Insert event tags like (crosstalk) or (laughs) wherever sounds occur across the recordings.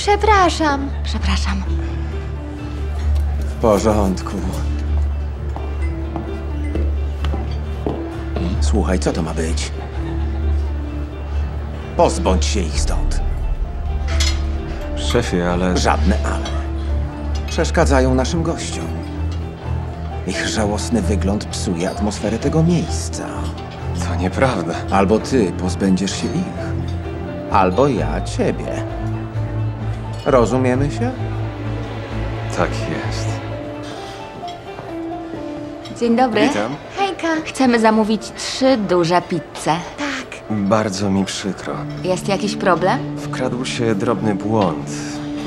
Przepraszam. Przepraszam. W porządku. Słuchaj, co to ma być? Pozbądź się ich stąd. Szefie, ale... Żadne ale. Przeszkadzają naszym gościom. Ich żałosny wygląd psuje atmosferę tego miejsca. To nieprawda. Albo ty pozbędziesz się ich, albo ja ciebie. Rozumiemy się? Tak jest. Dzień dobry. Witam. Hejka. Chcemy zamówić trzy duże pizze. Tak. Bardzo mi przykro. Jest jakiś problem? Wkradł się drobny błąd.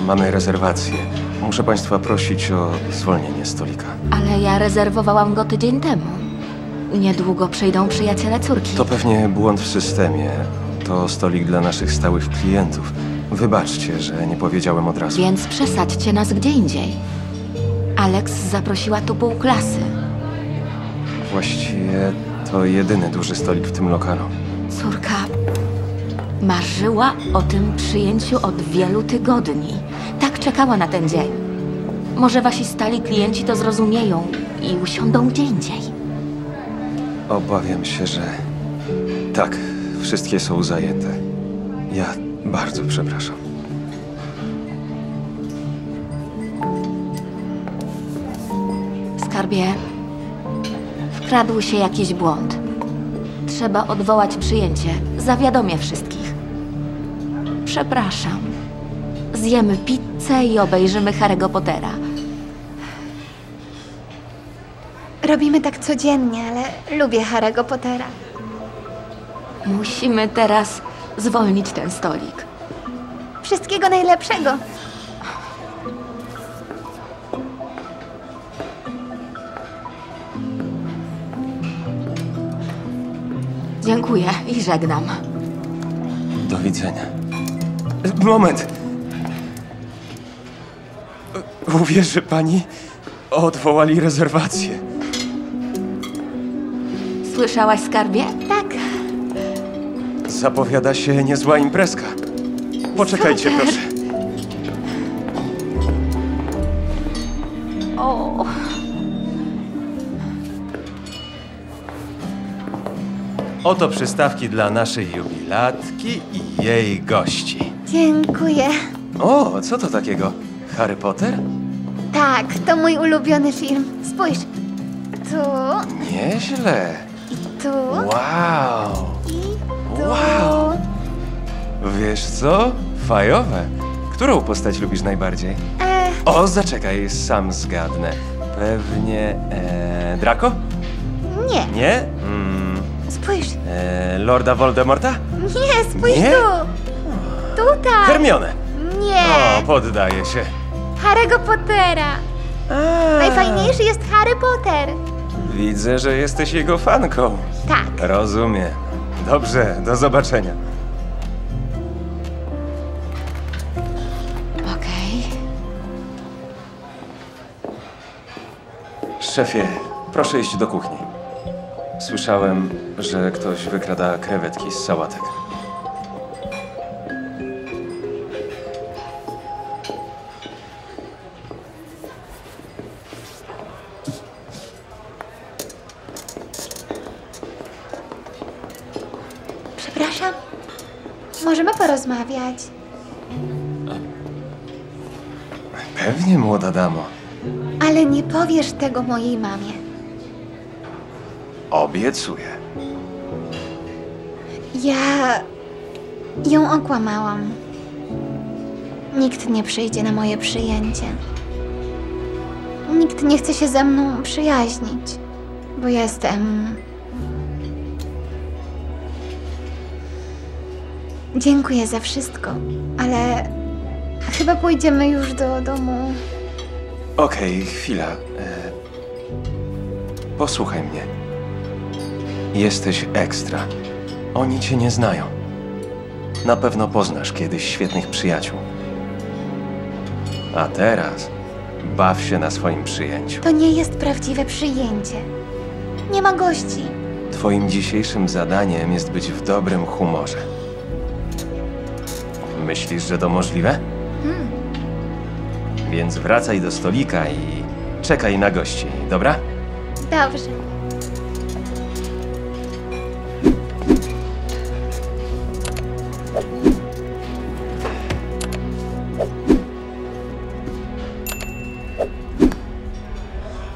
Mamy rezerwację. Muszę Państwa prosić o zwolnienie stolika. Ale ja rezerwowałam go tydzień temu. Niedługo przyjdą przyjaciele córki. To pewnie błąd w systemie. To stolik dla naszych stałych klientów. Wybaczcie, że nie powiedziałem od razu. Więc przesadźcie nas gdzie indziej. Alex zaprosiła tu pół klasy. Właściwie to jedyny duży stolik w tym lokalu. Córka marzyła o tym przyjęciu od wielu tygodni. Tak czekała na ten dzień. Może wasi stali klienci to zrozumieją i usiądą gdzie indziej. Obawiam się, że tak, wszystkie są zajęte. Ja bardzo przepraszam. Skarbie, wkradł się jakiś błąd. Trzeba odwołać przyjęcie. Zawiadomię wszystkich. Przepraszam. Zjemy pizzę i obejrzymy Harry'ego Pottera. Robimy tak codziennie, ale lubię Harry'ego Pottera. Musimy teraz zwolnić ten stolik. Wszystkiego najlepszego. Dziękuję i żegnam. Do widzenia. Moment! Uwierzy pani? Odwołali rezerwację. Słyszałaś, skarbie? Tak. Zapowiada się niezła imprezka. Poczekajcie, Super. proszę. O, Oto przystawki dla naszej jubilatki i jej gości. Dziękuję. O, co to takiego? Harry Potter? Tak, to mój ulubiony film. Spójrz. Tu Nieźle. i tu Wow. Wow. Wiesz co? Fajowe. Którą postać lubisz najbardziej? E, O, zaczekaj, sam zgadnę. Pewnie... E, Draco? nie. Nie? Mm, Spójrz. e, Lorda Voldemorta? Nie, spójrz Nie? tu. Tutaj. Hermione. Nie. O, poddaję się. Harry'ego Pottera. Najfajniejszy jest Harry Potter. Widzę, że jesteś jego fanką. Tak. Rozumiem. Dobrze, do zobaczenia. okej. Szefie, proszę iść do kuchni. Słyszałem, że ktoś wykrada krewetki z sałatek. Przepraszam. Możemy porozmawiać. Pewnie, młoda damo. Ale nie powiesz tego mojej mamie. Obiecuję. Ja ją okłamałam. Nikt nie przyjdzie na moje przyjęcie. Nikt nie chce się ze mną przyjaźnić, bo jestem. Dziękuję za wszystko, ale chyba pójdziemy już do domu. Okej, chwila. E... Posłuchaj mnie. Jesteś ekstra. Oni cię nie znają. Na pewno poznasz kiedyś świetnych przyjaciół. A teraz baw się na swoim przyjęciu. To nie jest prawdziwe przyjęcie. Nie ma gości. Twoim dzisiejszym zadaniem jest być w dobrym humorze. Myślisz, że to możliwe? Więc wracaj do stolika i czekaj na gości, dobra? Dobrze.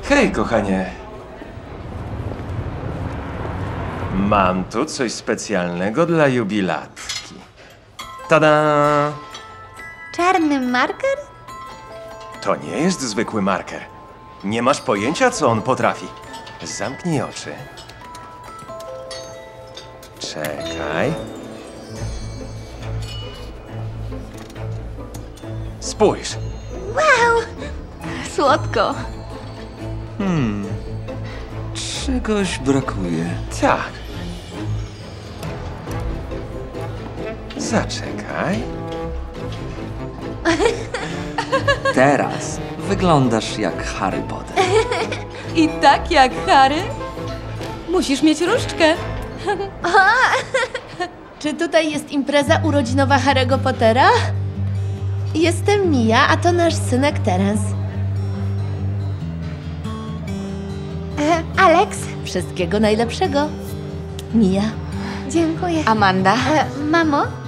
Hej, kochanie. Mam tu coś specjalnego dla jubilatki. Tada! Czarny marker? To nie jest zwykły marker. Nie masz pojęcia, co on potrafi. Zamknij oczy. Czekaj. Spójrz. Słodko. Czegoś brakuje. Tak. Zaczekaj. Teraz wyglądasz jak Harry Potter. I tak jak Harry, musisz mieć różdżkę. (laughs) Czy tutaj jest impreza urodzinowa Harry'ego Pottera? Jestem Mia, a to nasz synek Terence. E, Alex? Wszystkiego najlepszego. Mia. Dziękuję. Amanda? E, mamo?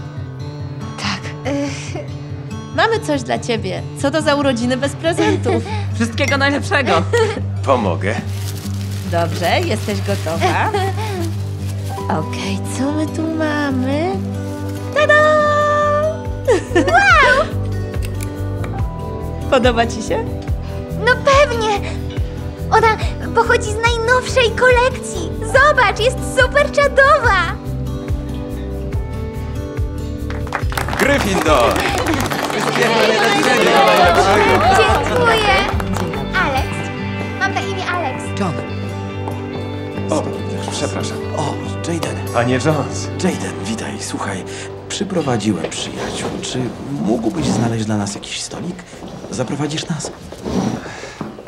Mamy coś dla ciebie. Co to za urodziny bez prezentów? (laughs) Wszystkiego najlepszego. (laughs) Pomogę. Dobrze, jesteś gotowa? (laughs) Okej, co my tu mamy? Tada! Wow! Podoba ci się? No pewnie! Ona pochodzi z najnowszej kolekcji. Zobacz, jest super czadowa! Gryffindor! Dziękuję! Alex? Mam na imię Alex. John. O, przepraszam. O, Jaden. Panie Jones, Jaden, witaj. Słuchaj, przyprowadziłem przyjaciół. Czy mógłbyś znaleźć dla nas jakiś stolik? Zaprowadzisz nas?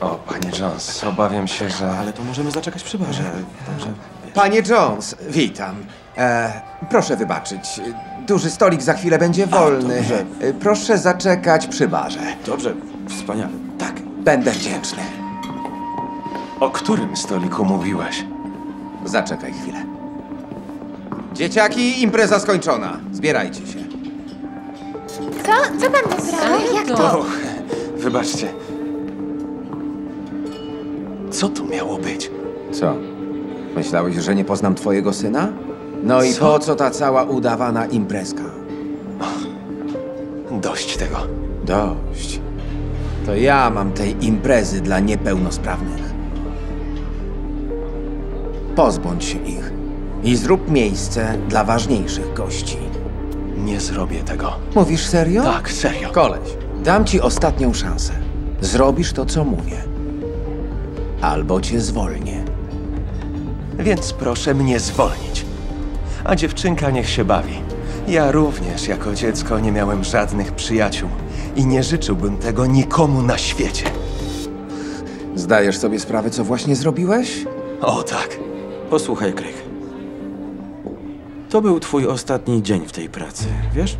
o, panie Jones, obawiam się, że... Ale to możemy zaczekać przy barze. Także... Panie Jones, witam. E, proszę wybaczyć. Duży stolik za chwilę będzie wolny. dobrze. E, Proszę zaczekać przy barze. Dobrze, wspaniale. Tak. Będę wdzięczny. O którym stoliku mówiłeś? Zaczekaj chwilę. Dzieciaki, impreza skończona. Zbierajcie się. Co? Co pan wybrał? Jak to? Och, wybaczcie. Co to miało być? Co? Myślałeś, że nie poznam twojego syna? No i Co? po co ta cała udawana imprezka? Dość tego. Dość. To ja mam tej imprezy dla niepełnosprawnych. Pozbądź się ich i zrób miejsce dla ważniejszych gości. Nie zrobię tego. Mówisz serio? Tak, serio. Koleś, dam ci ostatnią szansę. Zrobisz to, co mówię. Albo cię zwolnię. Więc proszę mnie zwolnić. A dziewczynka niech się bawi. Ja również jako dziecko nie miałem żadnych przyjaciół i nie życzyłbym tego nikomu na świecie. Zdajesz sobie sprawę, co właśnie zrobiłeś? O tak. Posłuchaj, Kryk. To był twój ostatni dzień w tej pracy, wiesz?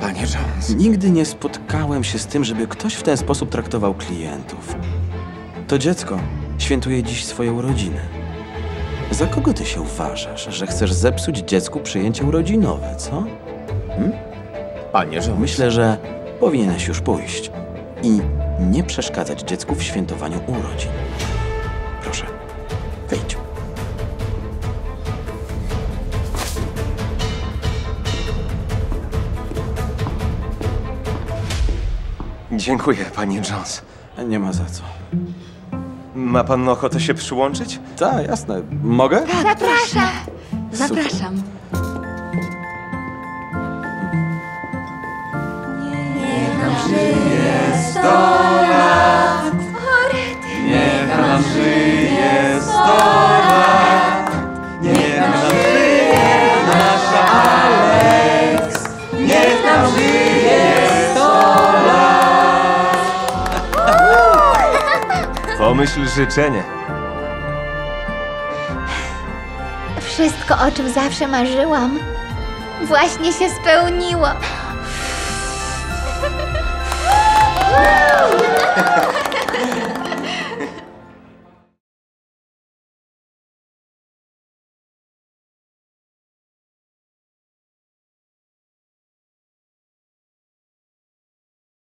Panie Jones. Nigdy nie spotkałem się z tym, żeby ktoś w ten sposób traktował klientów. To dziecko świętuje dziś swoje urodziny. Za kogo ty się uważasz, że chcesz zepsuć dziecku przyjęcie urodzinowe, co? Panie Jones. Myślę, że powinieneś już pójść i nie przeszkadzać dziecku w świętowaniu urodzin. Proszę, wyjdź. Dziękuję, panie Jones. Nie ma za co. Ma pan ochotę się przyłączyć? Tak, jasne. Mogę? Zapraszam. Zapraszam. pomyśl życzenie. Wszystko, o czym zawsze marzyłam, właśnie się spełniło. (laughs)